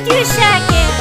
could you shake it?